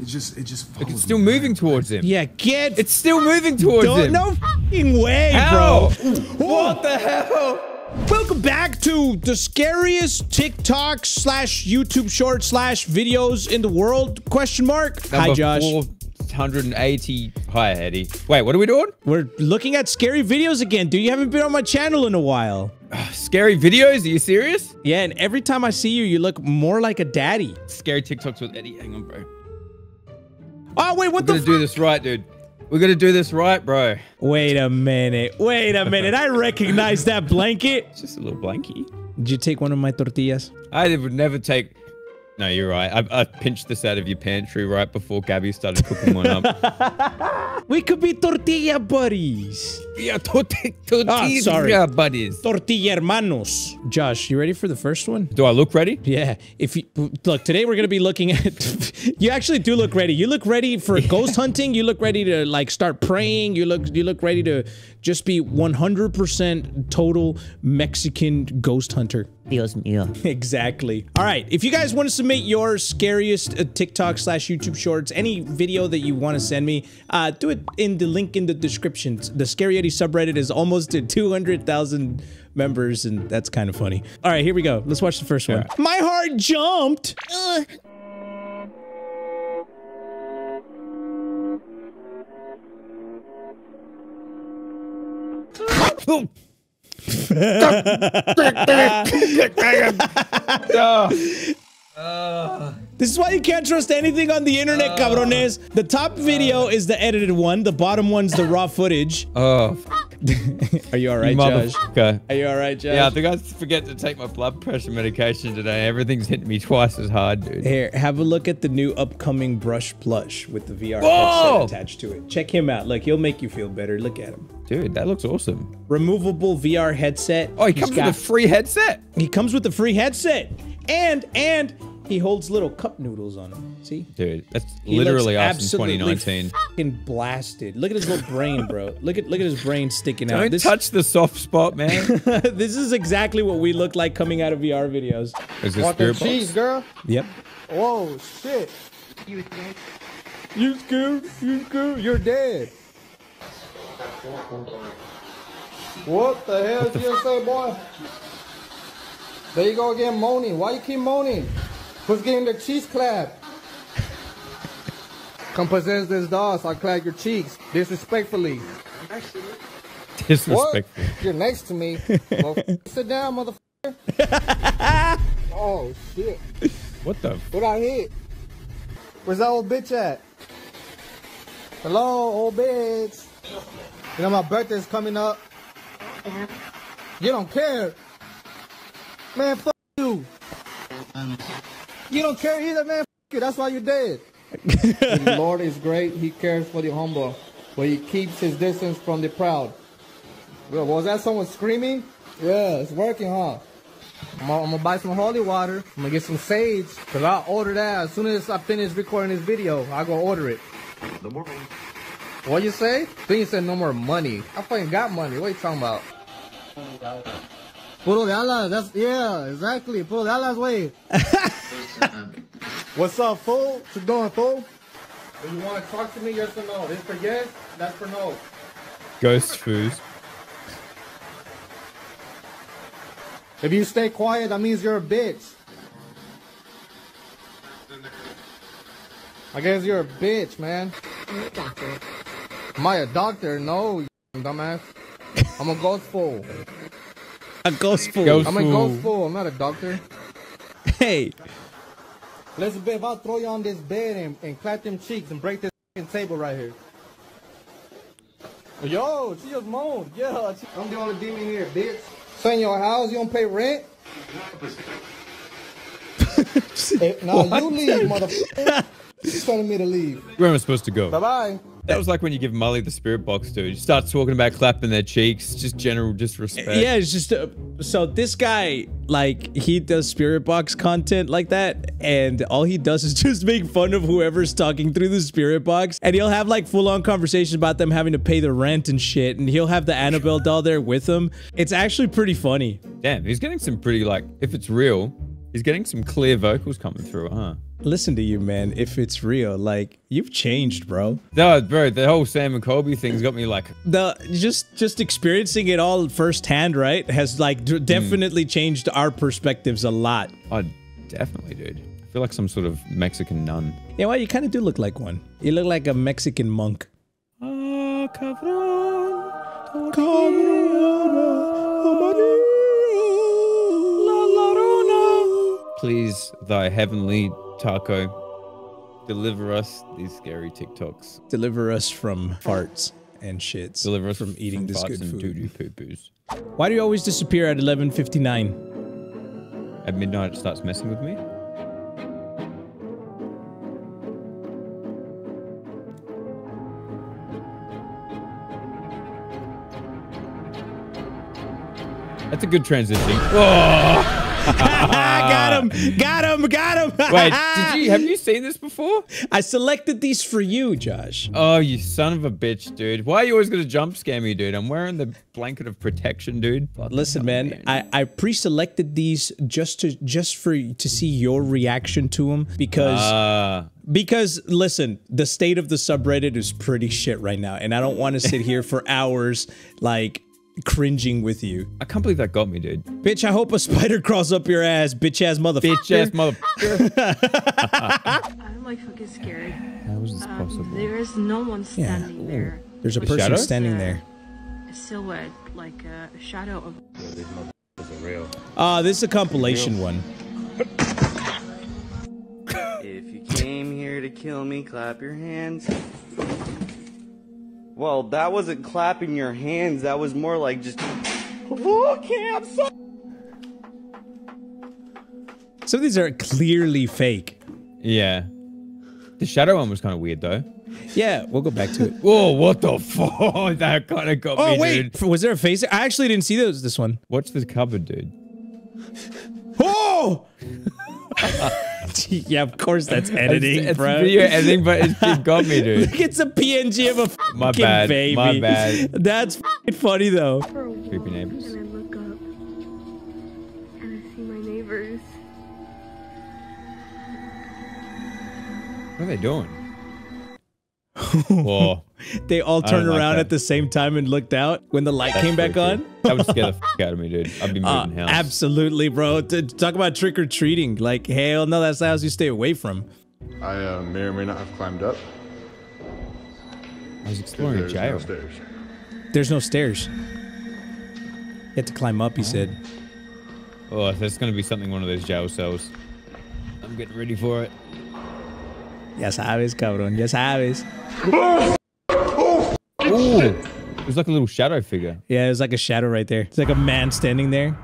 It just it just follows It's still me. moving towards him. Yeah, get. It's still moving towards Don't, him. no fucking way, How? bro. What the hell? Welcome back to the scariest TikTok slash YouTube short slash videos in the world? Question mark. Hi, Josh. 480. Hi, Eddie. Wait, what are we doing? We're looking at scary videos again, dude. You haven't been on my channel in a while. Scary videos? Are you serious? Yeah, and every time I see you, you look more like a daddy. Scary TikToks with Eddie. Hang on, bro. Oh wait, what We're what the? gonna do this right, dude. We're gonna do this right, bro. Wait a minute. Wait a minute. I recognize that blanket. It's just a little blankie. Did you take one of my tortillas? I would never take. No, you're right. I, I pinched this out of your pantry right before Gabby started cooking one up. We could be tortilla buddies. yeah, tortilla tortillas, sorry. yeah, buddies. Tortilla hermanos. Josh, you ready for the first one? Do I look ready? Yeah. If you look today, we're gonna be looking at. you actually do look ready. You look ready for ghost hunting. You look ready to like start praying. You look you look ready to just be 100% total Mexican ghost hunter. Dios mío. Exactly. All right. If you guys want to submit your scariest uh, TikTok slash YouTube shorts, any video that you want to send me, uh, do it in the link in the description. The Scary Eddie subreddit is almost at 200,000 members, and that's kind of funny. All right, here we go. Let's watch the first one. My heart jumped. This is why you can't trust anything on the internet, cabrones. The top video is the edited one. The bottom one's the raw footage. Oh, Are you all right, Josh? Are you all right, Josh? Yeah, I think I forget to take my blood pressure medication today. Everything's hitting me twice as hard, dude. Here, have a look at the new upcoming Brush Plush with the VR headset attached to it. Check him out. Look, he'll make you feel better. Look at him. Dude, that looks awesome. Removable VR headset. Oh, he He's comes got- with a free headset. He comes with a free headset, and and he holds little cup noodles on him. See? Dude, that's He literally looks us in 2019. Fucking blasted. Look at his little brain, bro. Look at look at his brain sticking out. Don't This, touch the soft spot, man. this is exactly what we look like coming out of VR videos. Is this Want the spirit cheese, box? girl? Yep. Whoa, shit. You scared? You scared? You're dead. What the hell did you say, boy? There you go again, moaning. Why you keep moaning? Who's getting the cheese clap? Come possess this doll, so I clap your cheeks disrespectfully. What? Disrespectful. You're next to me. Well, sit down, motherfucker. oh, shit. What the? What I hit? Where's that old bitch at? Hello, old bitch. You know my birthday's coming up. You don't care. Man, fuck you. You don't care either, man. F you. That's why you're dead. the Lord is great. He cares for the humble, but he keeps his distance from the proud. Well, was that someone screaming? Yeah, it's working, huh? I'm gonna, I'm gonna buy some holy water. I'm gonna get some sage. Cause I'll order that as soon as I finish recording this video. I'll go order it. What you say? Then you said no more money. I fucking got money. What are you talking about? Puro de alas. That's yeah, exactly. Puro de alas way. What's up, fool? What you doing, fool? Do you want to talk to me? Yes or no? This for yes. That's for no. Ghost foos. If you stay quiet, that means you're a bitch. I guess you're a bitch, man. Am I a doctor? No, you dumbass. I'm a ghost fool. A ghost fool. Ghost- I'm a ghost fool. I'm not a doctor. Hey. Listen, babe, I'll throw you on this bed and, and clap them cheeks and break this table right here. Yo, she just moaned. Yeah, she- I'm the only demon here, bitch. So in your house, you don't pay rent? Eh, now you leave, motherfucker. She's telling me to leave. Where am I supposed to go? Bye bye. That was like when you give Mully the spirit box, dude. You start talking about clapping their cheeks, just general disrespect. Yeah, it's just uh, so this guy like he does spirit box content like that, and all he does is just make fun of whoever's talking through the spirit box, and he'll have like full on conversations about them having to pay the rent and shit, and he'll have the Annabelle doll there with him. It's actually pretty funny. Damn, he's getting some pretty like, if it's real, He's getting some clear vocals coming through, huh? Listen to you, man. If it's real, like you've changed, bro. No, bro, the whole Sam and Colby thing's got me like, The just just experiencing it all firsthand, right, has like d- hmm. definitely changed our perspectives a lot. oh, definitely, dude. I feel like some sort of Mexican nun. Yeah, well, you kind of do look like one. You look like a Mexican monk. Ah, oh, cabron. Please, thy heavenly taco, deliver us these scary TikToks. Deliver us from farts and shits. Deliver us from eating this farts good and food. doo-doo poo-poos. Why do you always disappear at 11:59? At midnight, it starts messing with me. That's a good transition. Oh! got him! Got him! Got him! Wait, did you have you seen this before? I selected these for you, Josh. Oh, you son of a bitch, dude. Why are you always gonna jump scare me, dude? I'm wearing the blanket of protection, dude. Listen, man, I, I pre-selected these just to just for to see your reaction to them because Ah, because listen, the state of the subreddit is pretty shit right now, and I don't want to sit here for hours like cringing with you. I can't believe that got me, dude. Bitch, I hope a spider crawls up your ass, bitch ass motherfucker. Bitch ass motherfucker. I'm like fucking scared. How is this possible? There is no one standing there. There's a The person shadow? standing there. A silhouette, like a shadow of. Ah, this is a compilation one. If you came here to kill me, clap your hands. Well, that wasn't clapping your hands. That was more like just. Okay, I'm so. Some of these are clearly fake. Yeah. The shadow one was kind of weird though. Yeah, we'll go back to it. Whoa, oh, what the fuck? That kind of got Oh me, wait, dude. was there a face? I actually didn't see those. This one. Watch this cupboard, dude. Oh! yeah, of course that's editing, it's, it's bro. video editing, but it, it got me, dude. Look, it's a PNG of a fucking My bad, baby. my bad. That's funny though. Creepy neighbors. And I look up, and I see my neighbors. What are they doing? Whoa. They all turned like around that. at the same time and looked out when the light That's came back on. That would scare the fuck out of me, dude. I'd be Uh, moving house. absolutely, bro. T- talk about trick or treating. Like, hell no, that's the house you stay away from. I uh, may or may not have climbed up. I was exploring a There's no stairs. There's no stairs. You had to climb up, he said. Oh, there's gonna be something in one of those jail cells. I'm getting ready for it. Ya sabes, cabrón. Ya sabes. Ooh, it was like a little shadow figure. Yeah, there's like a shadow right there. It's like a man standing there.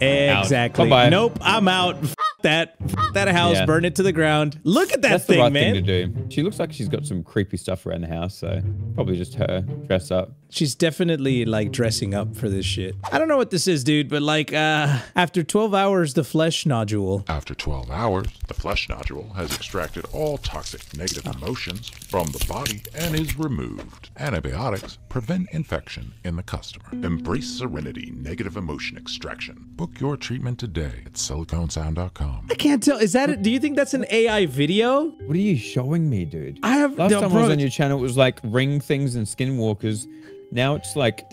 Exactly. Bye-bye. Nope, I'm out. F- that. F- that house. Yeah. Burn it to the ground. Look at that That's thing, the right man. thing to do. She looks like she's got some creepy stuff around the house, so probably just her dress up. She's definitely like dressing up for this shit. I don't know what this is, dude, but like uh after 12 hours the flesh nodule. After 12 hours, the flesh nodule has extracted all toxic negative emotions from the body and is removed. Antibiotics prevent infection in the customer. Embrace Serenity Negative Emotion Extraction. Book your treatment today at siliconesound.com. I can't tell. Is that do you think that's an AI video? What are you showing me, dude? I have Last no, time I was on your channel, it was like ring things and skinwalkers. Now it's like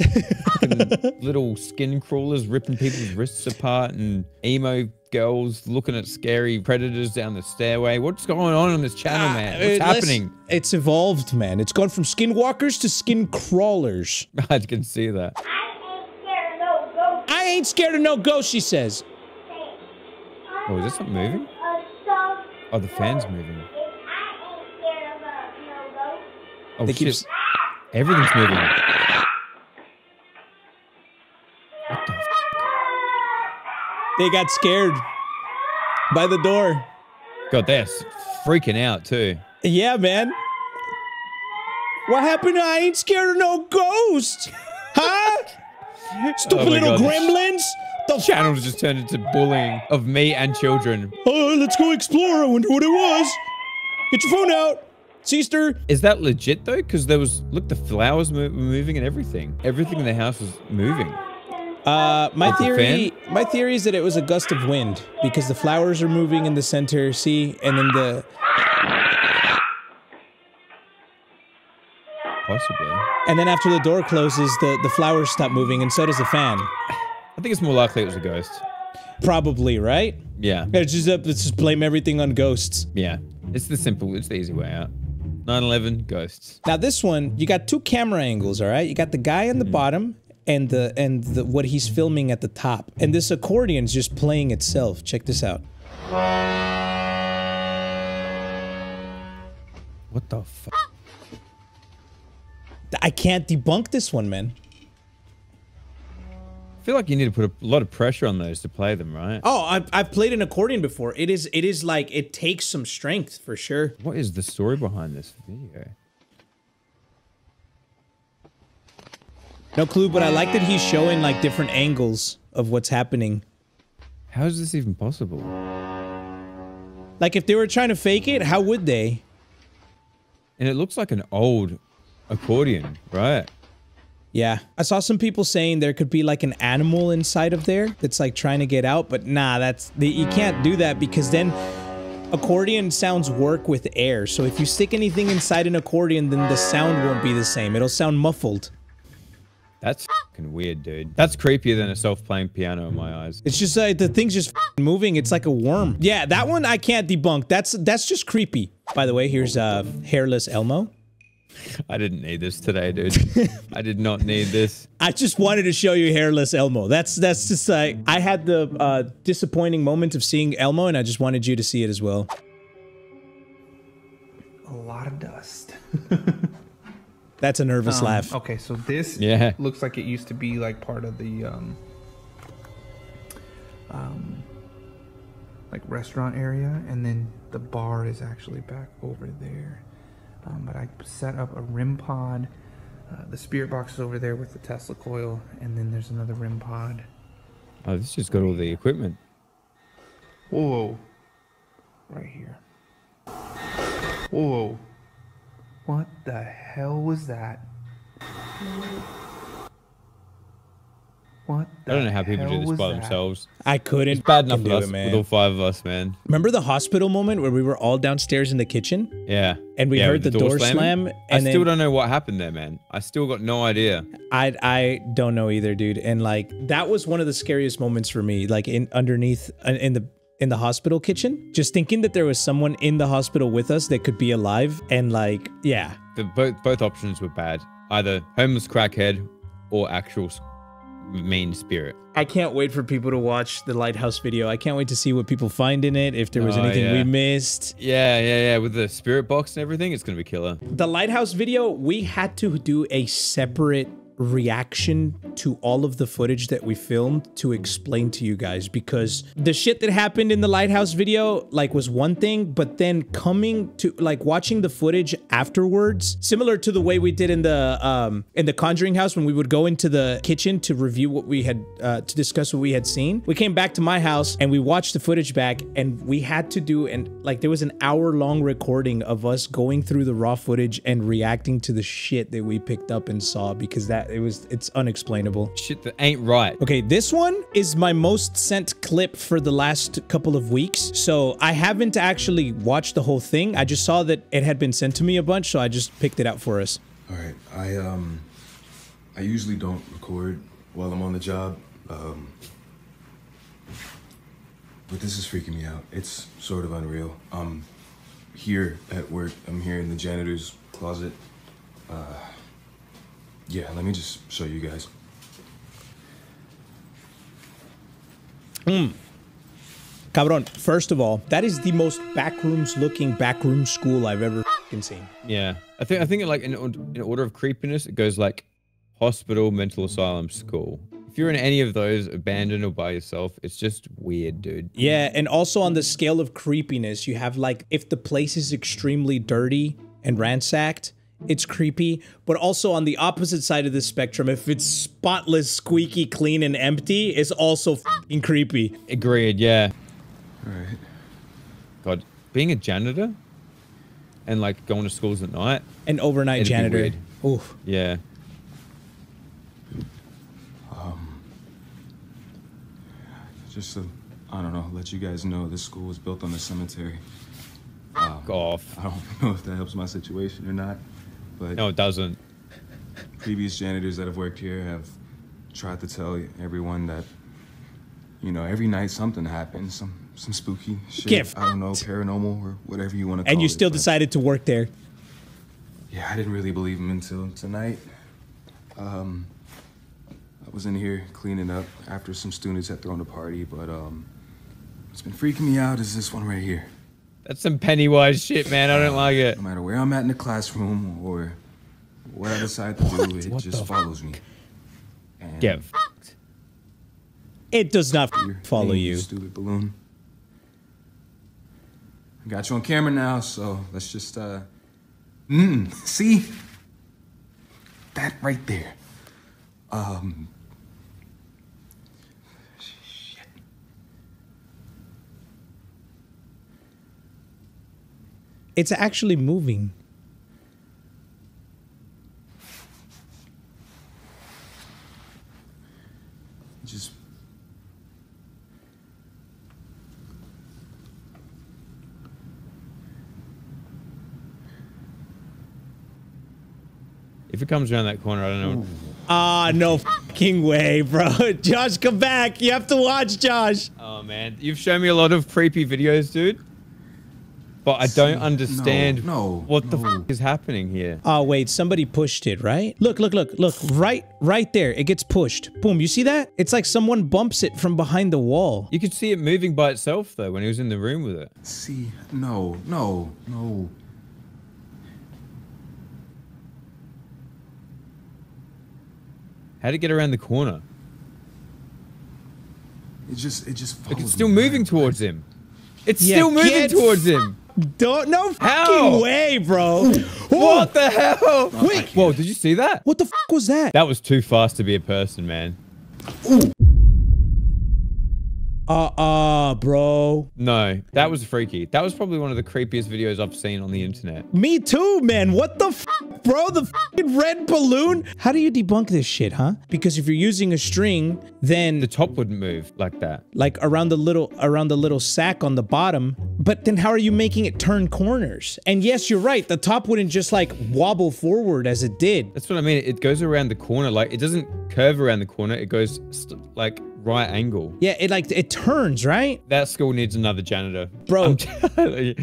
little skin crawlers ripping people's wrists apart and emo girls looking at scary predators down the stairway. What's going on on this channel, Ah, man? uh, What's listen, happening? It's evolved, man. It's gone from skinwalkers to skin crawlers. I can see that. I ain't scared of no ghost, she says. Oh, is this something moving? Oh, the fan's moving. Oh, They keep shit. s- Everything's moving. They got scared by the door. God, they're freaking out too. Yeah, man. What happened? I ain't scared of no ghost. Huh? Stupid Oh little God. gremlins. The Channel's just turned into bullying of me and children. Oh, let's go explore. I wonder what it was. Get your phone out, sister. Is that legit though? Because there was look, the flowers were moving and everything. Everything in the house was moving. Uh, my It's theory, my theory is that it was a gust of wind because the flowers are moving in the center. See, and then the Possibly. and then after the door closes, the the flowers stop moving, and so does the fan. I think it's more likely it was a ghost. Probably right. Yeah. Let's just uh, let's just blame everything on ghosts. Yeah. It's the simple, it's the easy way out. 9-11, ghosts. Now this one, you got two camera angles, all right? You got the guy on the bottom and the and the what he's filming at the top. And this accordion's just playing itself. Check this out. What the fuck? I can't debunk this one, man. I feel like you need to put a lot of pressure on those to play them, right? Oh, I've, I've played an accordion before. It is it is like it takes some strength for sure. What is the story behind this video? No clue, but I like that he's showing like different angles of what's happening. How is this even possible? Like if they were trying to fake it, how would they? And it looks like an old accordion, right? Yeah. I saw some people saying there could be like an animal inside of there that's like trying to get out, but nah, that's the, you can't do that because then accordion sounds work with air. So if you stick anything inside an accordion, then the sound won't be the same. It'll sound muffled. That's fucking weird, dude. That's creepier than a self-playing piano in my eyes. It's just like the thing's just moving. It's like a worm. Yeah, that one I can't debunk. That's that's just creepy. By the way, here's uh hairless Elmo. I didn't need this today, dude. I did not need this. I just wanted to show you hairless Elmo. That's that's just like I had the uh, disappointing moment of seeing Elmo, and I just wanted you to see it as well. A lot of dust. That's a nervous Um, laugh. Okay, so this Yeah. looks like it used to be like part of the um, um, like restaurant area, and then the bar is actually back over there. Um, but I set up a rim pod. Uh, the spirit box is over there with the Tesla coil, and then there's another rim pod. Oh, this just got all the equipment. Whoa, right here. Whoa, what the hell was that? What? I don't know how people do this by that? themselves. I couldn't. It's bad enough fucking do us, it, man. with all five of us, man. Remember the hospital moment where we were all downstairs in the kitchen Yeah. and we Yeah, heard the, with door, slamming. slam? I And still then don't know what happened there, man. I still got no idea. I I don't know either, dude. And like that was one of the scariest moments for me. Like in underneath in the in the hospital kitchen, just thinking that there was someone in the hospital with us that could be alive, and like yeah, The both both options were bad. Either homeless crackhead or actual mean spirit. I can't wait for people to watch the lighthouse video. I can't wait to see what people find in it. If there was Oh, anything we missed. Yeah, yeah, yeah. With the spirit box and everything, it's gonna be killer. The lighthouse video, we had to do a separate reaction to all of the footage that we filmed to explain to you guys because the shit that happened in the lighthouse video like was one thing but then coming to like watching the footage afterwards similar to the way we did in the um in the conjuring house when we would go into the kitchen to review what we had uh to discuss what we had seen we came back to my house and we watched the footage back and we had to do and like there was an hour long recording of us going through the raw footage and reacting to the shit that we picked up and saw because that it was it's unexplainable Shit that ain't right. Okay, this one is my most sent clip for the last couple of weeks. So I haven't actually watched the whole thing. I just saw that it had been sent to me a bunch, so I just picked it out for us. All right, I um, I usually don't record while I'm on the job, um, but this is freaking me out. It's sort of unreal. Um, here at work, I'm here in the janitor's closet. Uh, yeah, let me just show you guys. Mm. Cabron, first of all, that is the most backrooms looking backroom school I've ever seen. Yeah, I think I think like in, in order of creepiness, it goes like hospital, mental asylum, school. If you're in any of those, abandoned or by yourself, it's just weird, dude. Yeah, and also on the scale of creepiness, you have like if the place is extremely dirty and ransacked, it's creepy. But also on the opposite side of the spectrum, if it's spotless, squeaky, clean, and empty, it's also fing creepy. Agreed. Yeah. All right. God, being a janitor, and like going to schools at night. An overnight janitor. weird. Oof. Yeah. Um, Just to, I don't know, let you guys know this school was built on the cemetery. Fuck off. I don't know if that helps my situation or not, but No, it doesn't. previous janitors that have worked here have tried to tell everyone that, you know, every night something happens, some some spooky shit. Get I don't know, paranormal or whatever you want to call it. And you still but- decided to work there. Yeah, I didn't really believe him until tonight. Um, I was in here cleaning up after some students had thrown a party, but um, what's been freaking me out is this one right here. That's some Pennywise shit, man. I don't like it. No matter where I'm at in the classroom or what I decide to do, it What just the follows me. And Get fucked. It does not follow name, you. stupid balloon. I got you on camera now, so let's just uh, mm, see that right there. Um, shit. It's actually moving. Just If it comes around that corner, I don't know. Ah, no fucking way, bro. Josh, come back. You have to watch, Josh. Oh man, you've shown me a lot of creepy videos, dude. But I don't understand no, what the no. fuck is happening here. Oh, wait. Somebody pushed it, right? Look, look, look, look. Right, right there. It gets pushed. Boom. You see that? It's like someone bumps it from behind the wall. You could see it moving by itself though when he was in the room with it. see, no, no, no. How'd it get around the corner? It just, it just. Look, follows it's still me, moving man. towards him. It's Yeah, still moving towards him. Don't, no fucking How? way, bro. What the hell? Wait. Whoa, did you see that? What the fuck was that? That was too fast to be a person, man. Uh-uh, bro. No, that was freaky. That was probably one of the creepiest videos I've seen on the internet. Me too, man. What the f bro? The fucking red balloon? How do you debunk this shit, huh? Because if you're using a string, then The top wouldn't move like that. like around the little around the little sack on the bottom, but then how are you making it turn corners? And yes, you're right. The top wouldn't just like wobble forward as it did. That's what I mean. It goes around the corner. Like, it doesn't curve around the corner. It goes st- like right angle. Yeah, it like it turns, right? That school needs another janitor. Bro. I'm telling you,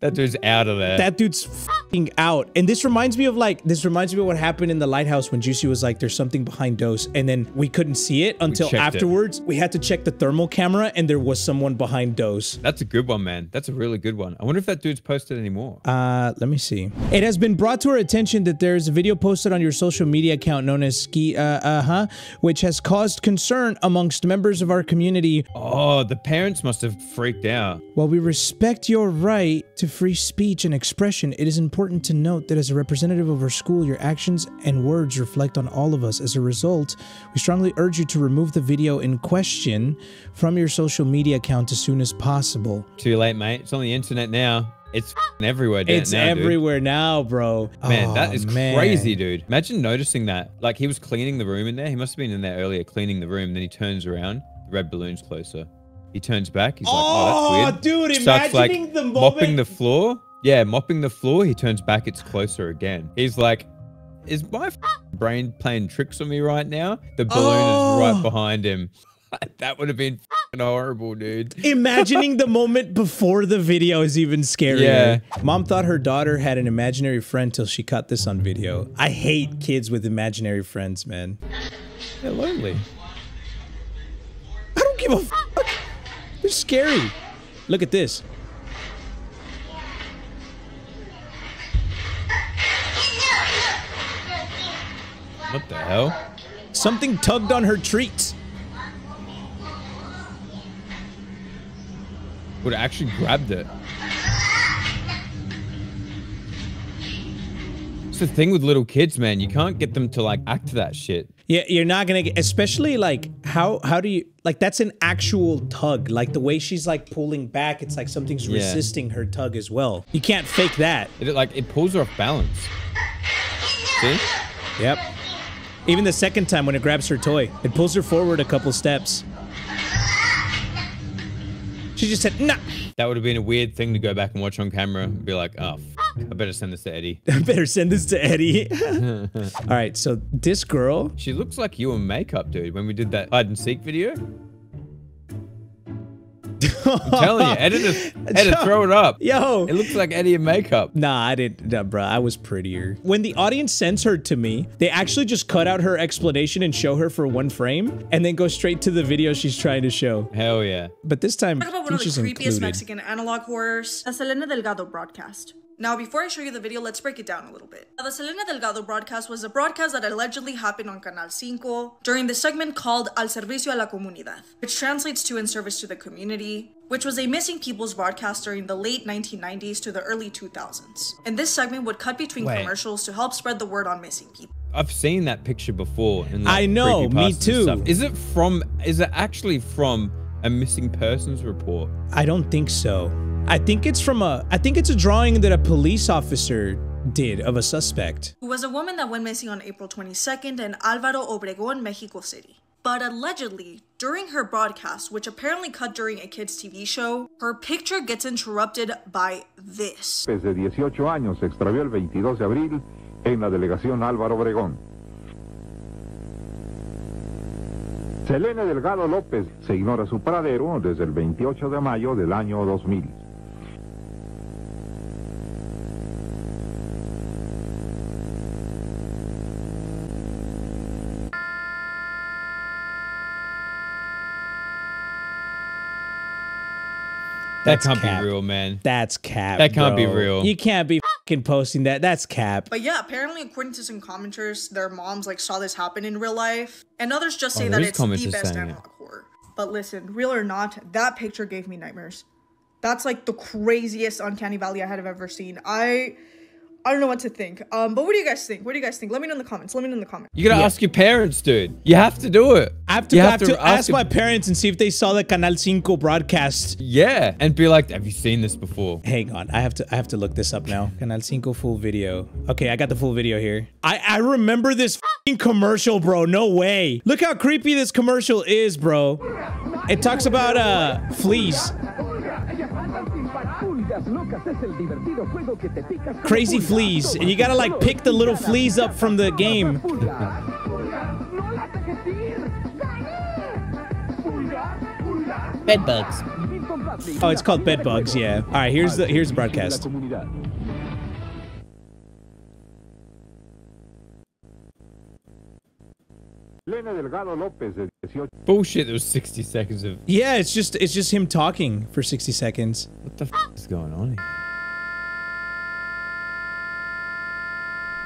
that dude's out of there. That dude's fucking out. And this reminds me of like this reminds me of what happened in the lighthouse when Juicy was like, "There's something behind Dose," and then we couldn't see it until it. afterwards. We had to check the thermal camera, and there was someone behind Dose. That's a good one, man. That's a really good one. I wonder if that dude's posted anymore. Uh, let me see. It has been brought to our attention that there's a video posted on your social media account known as Ski, uh, uh huh, which has caused concern amongst members of our community. oh, the parents must have freaked out. While we respect your right to free speech and expression, it is important to note that as a representative of our school, your actions and words reflect on all of us. As a result, we strongly urge you to remove the video in question from your social media account as soon as possible. Too late, mate. It's on the internet now. It's everywhere. It's now, dude. everywhere now, bro. Man, that Oh, is man. crazy, dude. Imagine noticing that. Like he was cleaning the room in there. He must have been in there earlier cleaning the room. Then he turns around. The red balloon's closer. He turns back. He's like, Oh, "Oh, that's weird." Oh, dude, Starts like imagining the mopping the floor. Yeah, mopping the floor. He turns back. It's closer again. He's like, "Is my brain playing tricks on me right now?" The balloon Oh. is right oh. behind him. that would have been f***ing horrible, dude. Imagining the moment before the video is even scarier. Yeah. Mom thought her daughter had an imaginary friend till she caught this on video. I hate kids with imaginary friends, man. They're lonely. I don't give a fuck. They're scary. Look at this. What the hell? Something tugged on her treats. Would have actually grabbed it. It's the thing with little kids, man. You can't get them to like act that shit. Yeah, you're not gonna get, especially like how how do you like that's an actual tug. Like the way she's like pulling back, it's like something's Yeah. resisting her tug as well. You can't fake that. It like it pulls her off balance. See? Yep. Even the second time when it grabs her toy, it pulls her forward a couple steps. She just said, nah. That would have been a weird thing to go back and watch on camera and be like, oh, I better send this to Eddie. I better send this to Eddie. All right, so this girl, She looks like you in makeup, dude, when we did that hide and seek video. I'm telling you, edit, edit, throw it up. Yo. It looks like Eddie in makeup. Nah, I didn't, nah, bruh. I was prettier. When the audience sends her to me, they actually just cut out her explanation and show her for one frame, and then go straight to the video she's trying to show. Hell yeah. But this time, Talk about one of the is creepiest included. Mexican analog horrors, the Selena Delgado broadcast. Now, before I show you the video, let's break it down a little bit. Now, the Selena Delgado broadcast was a broadcast that allegedly happened on Canal 5 during the segment called Al Servicio a la Comunidad, which translates to In Service to the Community, which was a missing people's broadcast during the late 1990s to the early 2000s. And this segment would cut between Wait. commercials to help spread the word on missing people. I've seen that picture before. In like I know, me too. Is it from? Is it actually from a missing persons report? I don't think so. I think it's from a. I think it's a drawing that a police officer did of a suspect. who was a woman that went missing on April 22nd in Alvaro Obregón, Mexico City. But allegedly, during her broadcast, which apparently cut during a kids' TV show, her picture gets interrupted by this. de 18 años se extravió el 22 de abril en la delegación Álvaro Obregón. Selene Delgado López se ignora su paradero desde el 28 de mayo del año 2000. That can't cap. be real, man. That's cap. That can't be real. You can't be fucking posting that. That's cap. But yeah, apparently, according to some commenters, their moms like saw this happen in real life, and others just Oh, say there that is it's the best saying it. horror. But listen, real or not, that picture gave me nightmares. That's like the craziest uncanny valley I had ever seen. I I don't know what to think. Um, but what do you guys think? What do you guys think? Let me know in the comments. Let me know in the comments. You gotta ask your parents, dude. You have to do it. I have to, You I have to ask your- my parents and see if they saw the Canal 5 broadcast. Yeah, and be like, have you seen this before? Hang on, I have to I have to look this up now. Canal 5 full video. Okay, I got the full video here. I I remember this fing commercial, bro. No way. Look how creepy this commercial is, bro. It talks about uh fleas. Crazy fleas, and you gotta like pick the little fleas up from the game. Bed bugs. Oh, it's called bed bugs. Yeah. All right, here's the here's the broadcast. Selene Delgado López de 18 Bullshit. There was 60 seconds of Yeah, it's just it's just him talking for 60 seconds. what the f- is going on here?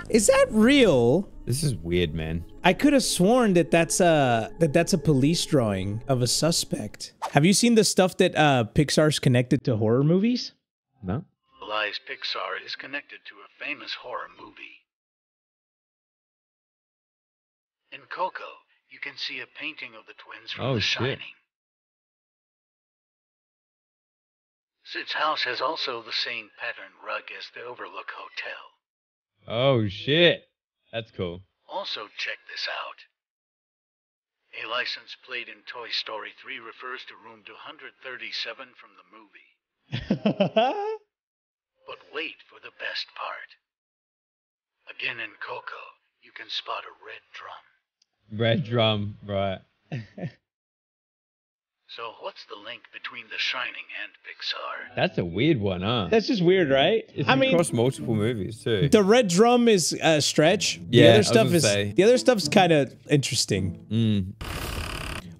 Is that real? This is weird, man. I could have sworn that that's a that that's a police drawing of a suspect. Have you seen the stuff that uh Pixar's connected to horror movies? No. Lies Pixar is connected to a famous horror movie. In Coco, you can see a painting of the twins from Oh, The shit. Shining. Sid's house has also the same pattern rug as the Overlook Hotel. Oh shit. That's cool. Also, check this out. A license plate in Toy Story 3 refers to room 237 from the movie. But wait for the best part. Again in Coco, you can spot a red drum. Red drum, right. So, what's the link between The Shining and Pixar? That's a weird one, huh? That's just weird, right? It's I mean, across multiple movies too. the red drum is a stretch. The Yeah, I other stuff is say. the other stuff's kind of interesting. Mm.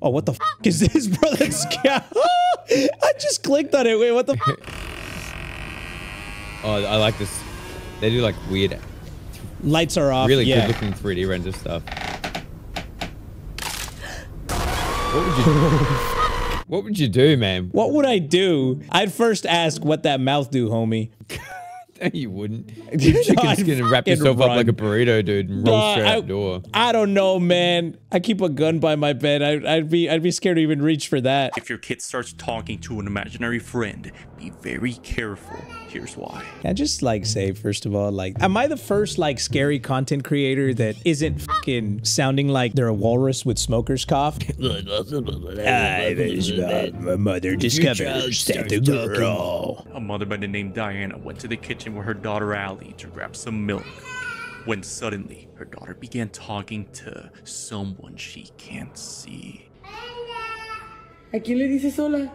Oh, what the f- is this, bro? That's I just clicked on it. Wait, what the? F- Oh, I like this. They do like weird, Lights are off. really yeah. good looking 3D render stuff. What would you? what would you do, man? What would I do? I'd first ask what that mouth do, homie. No, you wouldn't. You chicken I'd skin and wrap fucking yourself up like a burrito, dude, and roll Nah, straight I- out the door. I don't know, man. I keep a gun by my bed. I, I'd be I'd be scared to even reach for that. If your kid starts talking to an imaginary friend, be very careful. Here's why. I just like say first of all, like, am I the first like scary content creator that isn't fucking sounding like they're a walrus with smoker's cough? I was my mother discovers that the girl. A mother by the name Diana went to the kitchen with her daughter Allie to grab some milk. When suddenly, her daughter began talking to someone she can't see. ¿A quién le dices hola?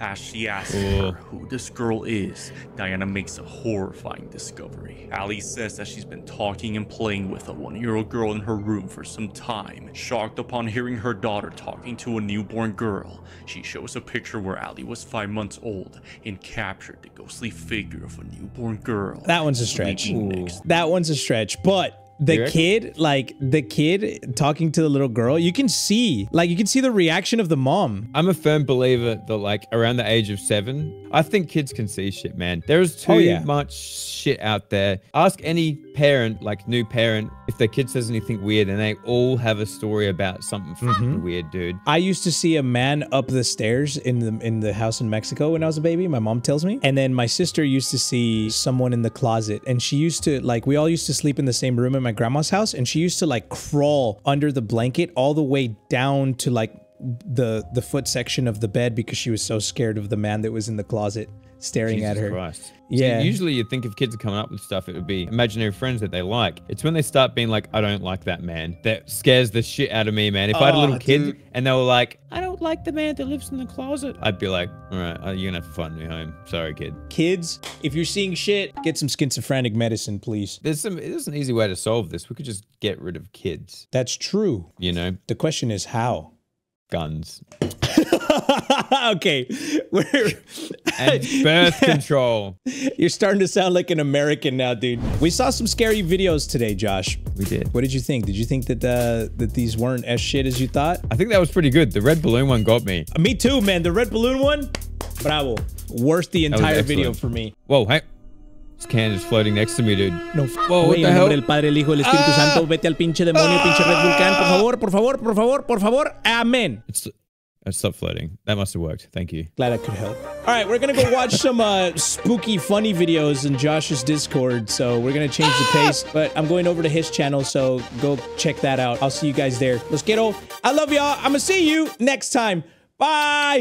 As she asks her who this girl is, Diana makes a horrifying discovery. Allie says that she's been talking and playing with a one year old girl in her room for some time. Shocked upon hearing her daughter talking to a newborn girl, she shows a picture where Allie was five months old and captured the ghostly figure of a newborn girl. That one's a stretch. Leaking That one's a stretch, but. The kid, like the kid talking to the little girl, you can see, like, you can see the reaction of the mom. I'm a firm believer that, like, around the age of seven, I think kids can see shit, man. There is too Oh, yeah. much shit out there. Ask any parent, like, new parent, if their kid says anything weird, and they all have a story about something Mm-hmm. fucking weird, dude. I used to see a man up the stairs in the in the house in Mexico when I was a baby. My mom tells me, and then my sister used to see someone in the closet, and she used to like we all used to sleep in the same room in my grandma's house, and she used to like crawl under the blanket all the way down to like the the foot section of the bed because she was so scared of the man that was in the closet staring at her. Christ. Yeah. See, usually you'd think if kids are coming up with stuff, it would be imaginary friends that they like. It's when they start being like, I don't like that man. That scares the shit out of me, man. If I had a Oh, little kid dude. and they were like, I don't like the man that lives in the closet, I'd be like, all right, uh, you're going to have to find me home. Sorry, kid. Kids, if you're seeing shit, get some schizophrenic medicine, please. There's some, there's an easy way to solve this. We could just get rid of kids, That's true. you know, The question is how. guns okay, we're and birth control. You're starting to sound like an American now, dude. We saw some scary videos today, Josh. We did. What did you think? Did you think that uh, that these weren't as shit as you thought? I think that was pretty good. The red balloon one got me. Me too, man. The red balloon one, bravo. Worst the entire video for me. Whoa, hey. This can is floating next to me, dude. No, Whoa, what the hell? del Padre, el Hijo, el Espíritu Ah. Santo, vete al pinche demonio, pinche red vulcán, por favor, por favor, por favor, por favor, amén. It's, it stopped floating. That must have worked. Thank you. Glad I could help. All right, we're gonna go watch some uh, spooky, funny videos in Josh's Discord. So we're gonna change the pace, but I'm going over to his channel, so go check that out. I'll see you guys there. Los quiero. I love y'all. I'm gonna see you next time. Bye.